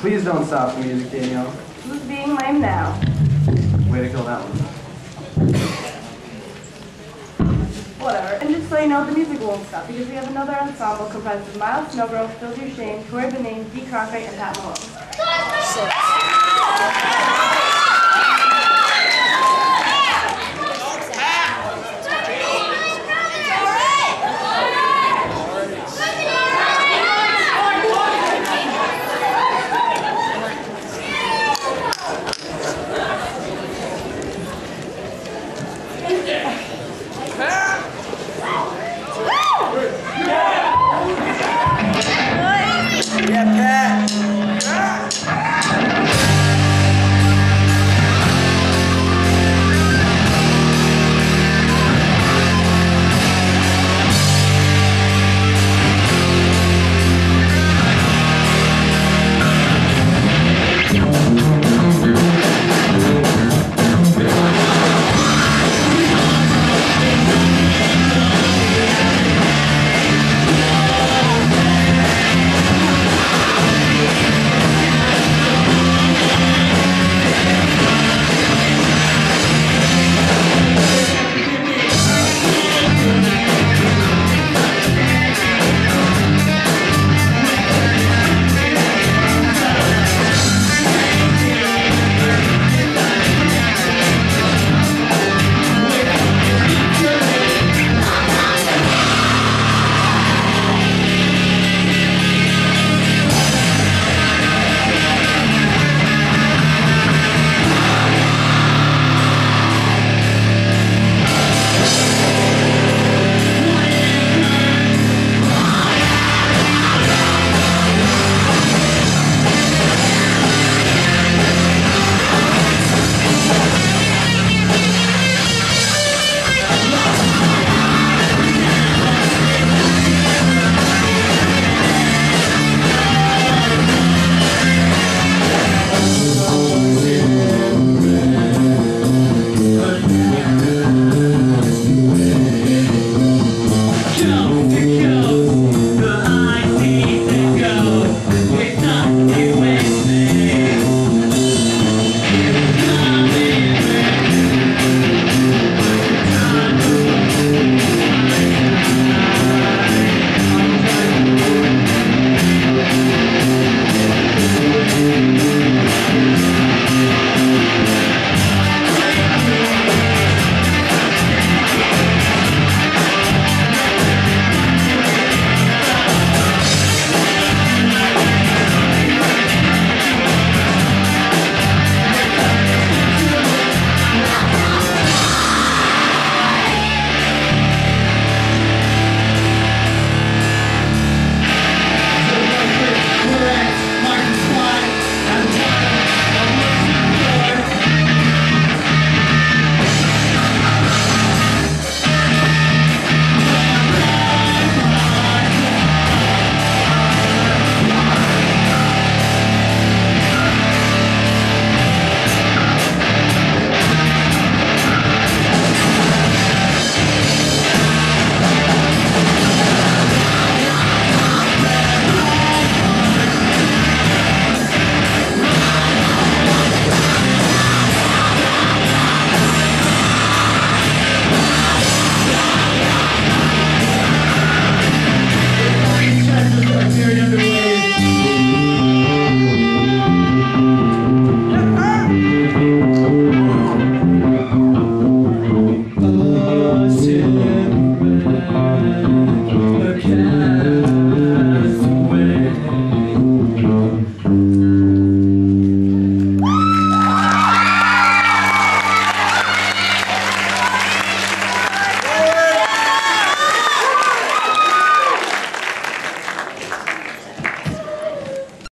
Please don't stop the music, Danielle. Who's being lame now? Way to kill that one. Whatever. And just so you know, the music won't stop because we have another ensemble comprised of Miles Snowgrove, Phil Duchesne, Tori Benin, Dee Crockett, and Pat Malone.